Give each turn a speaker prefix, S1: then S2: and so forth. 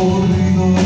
S1: corrido